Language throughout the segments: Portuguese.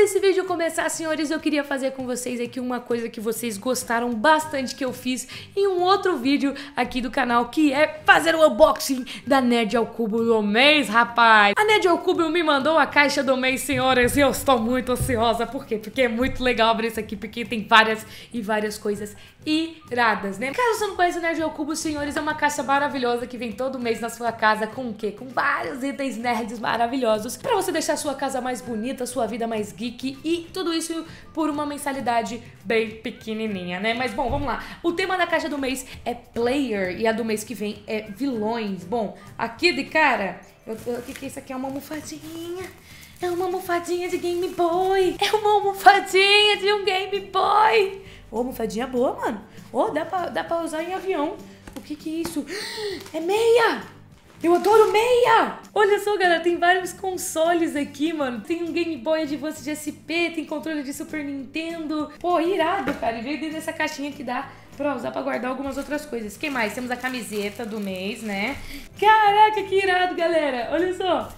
desse vídeo começar, senhores, eu queria fazer com vocês aqui uma coisa que vocês gostaram bastante que eu fiz em um outro vídeo aqui do canal, que é fazer o unboxing da Nerd ao Cubo do mês, rapaz. A Nerd ao Cubo me mandou a caixa do mês, senhoras, e eu estou muito ansiosa. Por quê? Porque é muito legal abrir isso aqui, porque tem várias e várias coisas iradas, né? Caso você não conheça o Nerd ao Cubo, senhores, é uma caixa maravilhosa que vem todo mês na sua casa com o quê? Com vários itens nerds maravilhosos para você deixar a sua casa mais bonita, a sua vida mais geek e tudo isso por uma mensalidade bem pequenininha, né? Mas bom, vamos lá. O tema da caixa do mês é player e a do mês que vem é vilões. Bom, aqui de cara, o que que é isso aqui? É uma almofadinha. É uma almofadinha de Game Boy. É uma almofadinha de um Game Boy. Ô, almofadinha boa, mano. Ô, dá pra, dá pra usar em avião. O que que é isso? É meia! Eu adoro meia! Olha só, galera, tem vários consoles aqui, mano. Tem um Game Boy Advance de SP, tem controle de Super Nintendo. Pô, irado, cara. E veio dentro dessa caixinha que dá pra usar pra guardar algumas outras coisas. que mais? Temos a camiseta do mês, né? Caraca, que irado, galera. Olha só.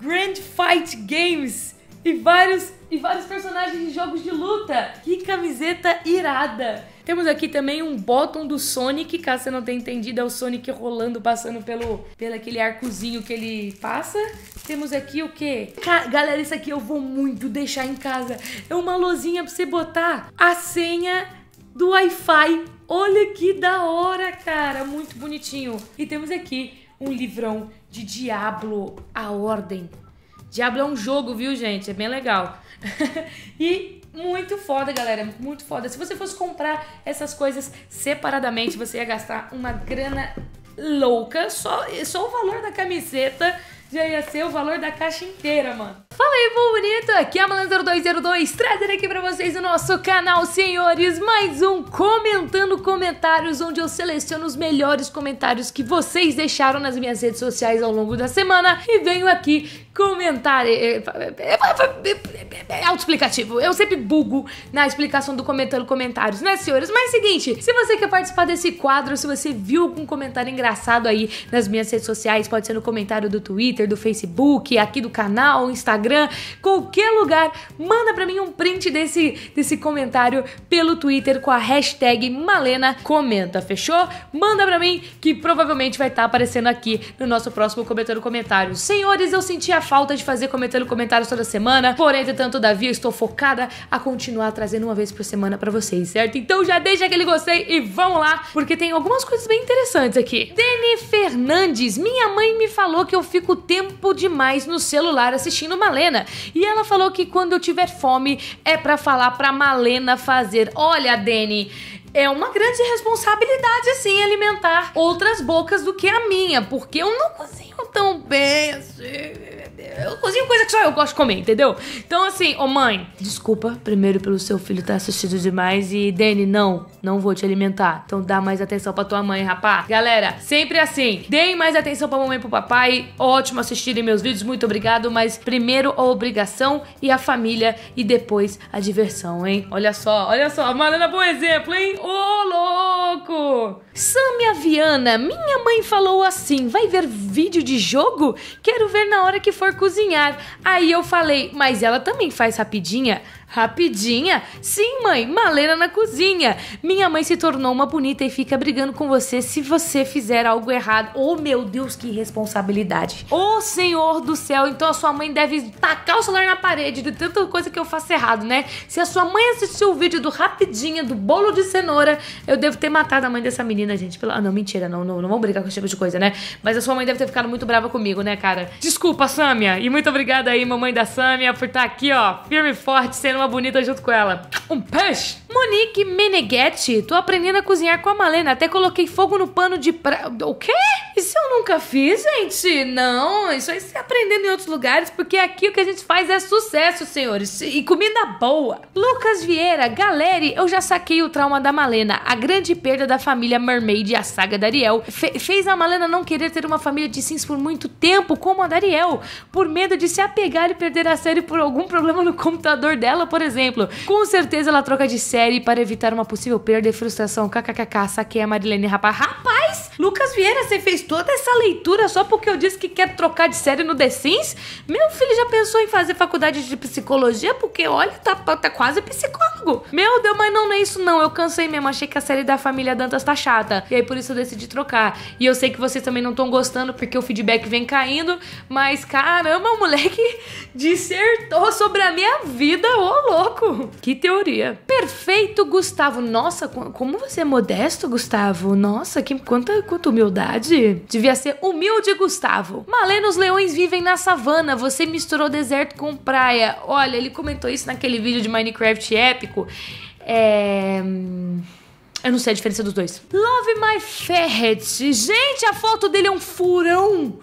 Grand Fight Games e vários e vários personagens de jogos de luta. Que camiseta irada! Temos aqui também um bottom do Sonic, caso você não tenha entendido, é o Sonic rolando, passando pelo, pelo aquele arcozinho que ele passa. Temos aqui o quê? Ca galera, isso aqui eu vou muito deixar em casa. É uma lozinha pra você botar a senha do Wi-Fi. Olha que da hora, cara. Muito bonitinho. E temos aqui um livrão de Diablo, a Ordem. Diablo é um jogo, viu, gente? É bem legal. e muito foda, galera. Muito foda. Se você fosse comprar essas coisas separadamente, você ia gastar uma grana louca. Só, só o valor da camiseta já ia ser o valor da caixa inteira, mano. Fala aí, bonito! Aqui é a Malandro202, trazendo aqui pra vocês o nosso canal, senhores, mais um Comentando Comentários, onde eu seleciono os melhores comentários que vocês deixaram nas minhas redes sociais ao longo da semana e venho aqui comentar. É, é, é, é autoexplicativo. Eu sempre bugo na explicação do Comentando Comentários, né, senhores? Mas seguinte, se você quer participar desse quadro, se você viu algum comentário engraçado aí nas minhas redes sociais, pode ser no comentário do Twitter, do Facebook, aqui do canal, Instagram, qualquer lugar, manda pra mim um print desse, desse comentário pelo Twitter com a hashtag Malena Comenta, fechou? Manda pra mim que provavelmente vai estar tá aparecendo aqui no nosso próximo Comentando Comentários. Senhores, eu senti a falta de fazer comentando comentários toda semana, porém, entretanto, todavia, estou focada a continuar trazendo uma vez por semana para vocês, certo? Então já deixa aquele gostei e vamos lá, porque tem algumas coisas bem interessantes aqui. Deni Fernandes, minha mãe me falou que eu fico tempo demais no celular assistindo Malena, e ela falou que quando eu tiver fome é para falar pra Malena fazer. Olha, Deni, é uma grande responsabilidade, assim, alimentar outras bocas do que a minha, porque eu não cozinho tão bem assim. Eu cozinho coisa que só eu gosto de comer, entendeu? Então, assim, ô mãe, desculpa primeiro pelo seu filho estar tá demais. E, Dani, não, não vou te alimentar. Então dá mais atenção pra tua mãe, rapá. Galera, sempre assim, deem mais atenção pra mamãe e pro papai. Ótimo assistirem meus vídeos, muito obrigado. Mas primeiro a obrigação e a família e depois a diversão, hein? Olha só, olha só, Marana, bom exemplo, hein? Ô, louco! Samia Viana, minha mãe falou assim: vai ver vídeo de jogo? Quero ver na hora que for cozinhar. Aí eu falei, mas ela também faz rapidinha? Rapidinha? Sim, mãe, Malena na cozinha. Minha mãe se tornou uma bonita e fica brigando com você se você fizer algo errado. Oh, meu Deus, que responsabilidade. Oh, Senhor do céu, então a sua mãe deve tacar o celular na parede de tanta coisa que eu faço errado, né? Se a sua mãe assistiu o vídeo do Rapidinha, do bolo de cenoura, eu devo ter matado a mãe dessa menina, gente. Pela... Ah, não, mentira, não, não, não vamos brigar com esse tipo de coisa, né? Mas a sua mãe deve ter ficado muito brava comigo, né, cara? Desculpa, Sâmia. E muito obrigada aí, mamãe da Sâmia, por estar aqui, ó, firme e forte, sendo uma bonita junto com ela. Um peixe! Monique Meneghetti, tô aprendendo a cozinhar com a Malena, até coloquei fogo no pano de pra... O quê? Isso eu nunca fiz, gente. Não, isso aí você aprendendo em outros lugares, porque aqui o que a gente faz é sucesso, senhores. E comida boa. Lucas Vieira, galera, eu já saquei o trauma da Malena. A grande perda da família Mermaid e a saga da Ariel fe fez a Malena não querer ter uma família de Sims por muito tempo, como a da Ariel, por medo de se apegar e perder a série por algum problema no computador dela, por exemplo. Com certeza ela troca de série série para evitar uma possível perda e frustração. KKKK, saquei a Marilene Rapaz. Rapaz, Lucas Vieira, você fez toda essa leitura só porque eu disse que quer trocar de série no The Sims? Meu filho já pensou em fazer faculdade de psicologia? Porque, olha, tá, tá quase psicólogo. Meu Deus, mas não, não é isso não. Eu cansei mesmo. Achei que a série da família Dantas tá chata. E aí por isso eu decidi trocar. E eu sei que vocês também não estão gostando porque o feedback vem caindo. Mas caramba, o moleque dissertou sobre a minha vida. Ô, louco. Que teoria. Perfeito, Gustavo. Nossa, como você é modesto, Gustavo. Nossa, que quanta, quanta humildade. Devia ser humilde, Gustavo. Malena, os leões vivem na savana. Você misturou deserto com praia. Olha, ele comentou isso naquele vídeo de Minecraft épico. É. Eu não sei a diferença dos dois. Love My Ferret. Gente, a foto dele é um furão.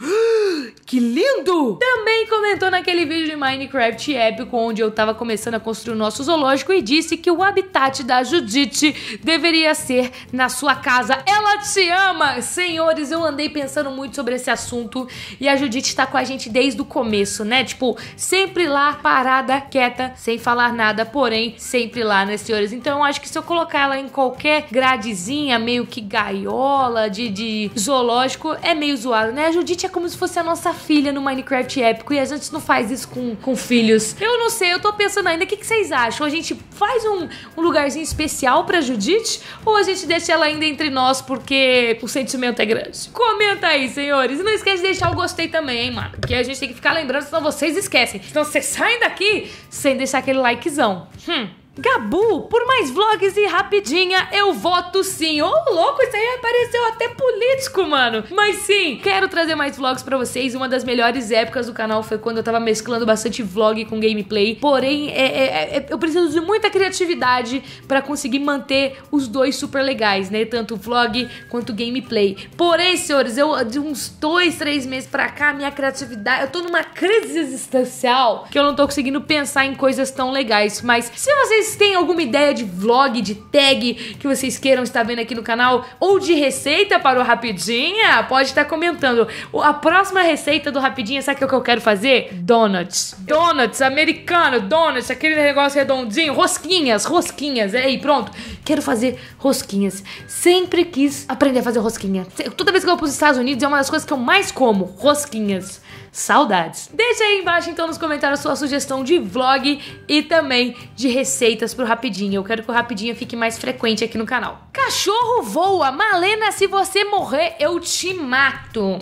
Que lindo! Também comentou naquele vídeo de Minecraft épico onde eu tava começando a construir o nosso zoológico e disse que o habitat da Judite deveria ser na sua casa. Ela te ama! Senhores, eu andei pensando muito sobre esse assunto e a Judite tá com a gente desde o começo, né? Tipo, sempre lá, parada, quieta, sem falar nada, porém, sempre lá, né, senhores? Então eu acho que se eu colocar ela em qualquer gradezinha, meio que gaiola, de, de zoológico, é meio zoado, né? A Judite é como se fosse a nossa filha no Minecraft épico e a gente não faz isso com, com filhos. Eu não sei, eu tô pensando ainda, o que, que vocês acham? A gente faz um, um lugarzinho especial pra Judite ou a gente deixa ela ainda entre nós porque o sentimento é grande? Comenta aí, senhores. E não esquece de deixar o gostei também, hein, mano? Porque a gente tem que ficar lembrando, senão vocês esquecem. Então vocês saem daqui sem deixar aquele likezão. Hum. Gabu, por mais vlogs e rapidinha, eu voto sim. Ô, oh, louco, isso aí apareceu até político, mano. Mas sim, quero trazer mais vlogs pra vocês. Uma das melhores épocas do canal foi quando eu tava mesclando bastante vlog com gameplay. Porém, é, é, é, eu preciso de muita criatividade pra conseguir manter os dois super legais, né? Tanto vlog quanto gameplay. Porém, senhores, eu de uns dois, três meses pra cá, minha criatividade... Eu tô numa crise existencial que eu não tô conseguindo pensar em coisas tão legais. Mas se vocês vocês têm alguma ideia de vlog, de tag que vocês queiram estar vendo aqui no canal ou de receita para o Rapidinha, pode estar comentando. A próxima receita do Rapidinha, sabe o que eu quero fazer? Donuts. Donuts, americano, donuts, aquele negócio redondinho, rosquinhas, rosquinhas. Aí, pronto. Quero fazer rosquinhas. Sempre quis aprender a fazer rosquinha. Toda vez que eu vou para os Estados Unidos é uma das coisas que eu mais como, rosquinhas. Saudades. Deixa aí embaixo então nos comentários sua sugestão de vlog e também de receitas pro Rapidinho. Eu quero que o Rapidinho fique mais frequente aqui no canal. Cachorro voa! Malena, se você morrer, eu te mato.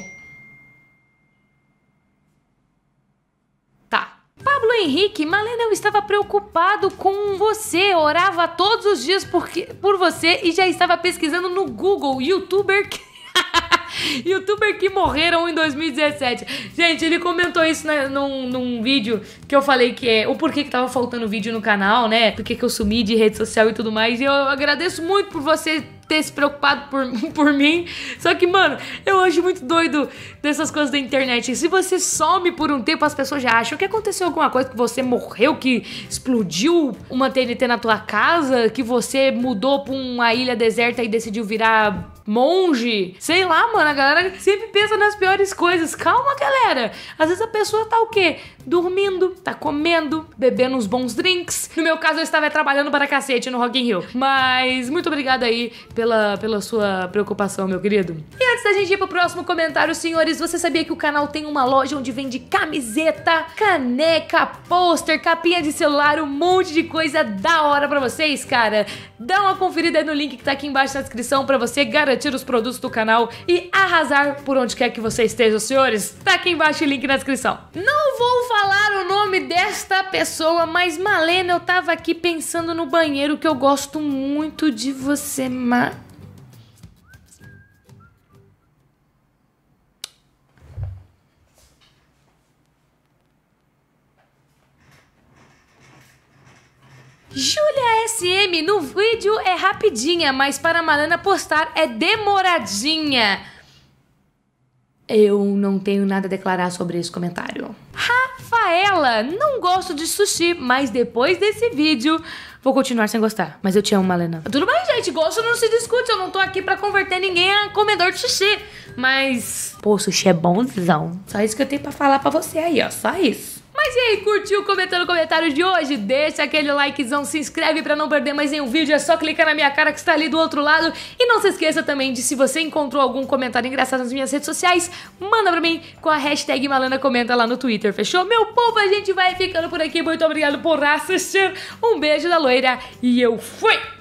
Tá. Pablo Henrique, Malena, eu estava preocupado com você, orava todos os dias por, por você e já estava pesquisando no Google, youtuber Youtuber que morreram em 2017. Gente, ele comentou isso né, num, num vídeo que eu falei que é o porquê que tava faltando vídeo no canal, né? Porque que eu sumi de rede social e tudo mais. E eu agradeço muito por você ter se preocupado por, por mim. Só que, mano, eu acho muito doido dessas coisas da internet. Se você some por um tempo, as pessoas já acham que aconteceu alguma coisa, que você morreu, que explodiu uma TNT na tua casa, que você mudou pra uma ilha deserta e decidiu virar monge. Sei lá, mano, a galera sempre pensa nas piores coisas. Calma, galera. Às vezes a pessoa tá o quê? Dormindo, tá comendo, bebendo uns bons drinks. No meu caso, eu estava trabalhando para cacete no Rock in Rio. Mas muito obrigada aí pela, pela sua preocupação, meu querido. E antes da gente ir pro próximo comentário, senhores, você sabia que o canal tem uma loja onde vende camiseta, caneca, pôster, capinha de celular, um monte de coisa da hora pra vocês, cara? Dá uma conferida no link que tá aqui embaixo na descrição pra você garantir os produtos do canal e arrasar por onde quer que você esteja, senhores. Tá aqui embaixo o link na descrição. Não vou falar o nome desta pessoa, mas Malena, eu tava aqui pensando no banheiro que eu gosto muito de você, mas Júlia SM, no vídeo é rapidinha, mas para Malena postar é demoradinha. Eu não tenho nada a declarar sobre esse comentário. Rafaela, não gosto de sushi, mas depois desse vídeo vou continuar sem gostar. Mas eu te amo, Malena. Tudo bem, gente, gosto não se discute, eu não tô aqui pra converter ninguém a comedor de sushi. Mas, pô, sushi é bonzão. Só isso que eu tenho pra falar pra você aí, ó, só isso. Mas e aí, curtiu comentando o comentário de hoje? Deixa aquele likezão, se inscreve pra não perder mais nenhum vídeo, é só clicar na minha cara que está ali do outro lado. E não se esqueça também de se você encontrou algum comentário engraçado nas minhas redes sociais, manda pra mim com a hashtag Malana Comenta lá no Twitter, fechou? Meu povo, a gente vai ficando por aqui, muito obrigado por assistir, um beijo da loira e eu fui!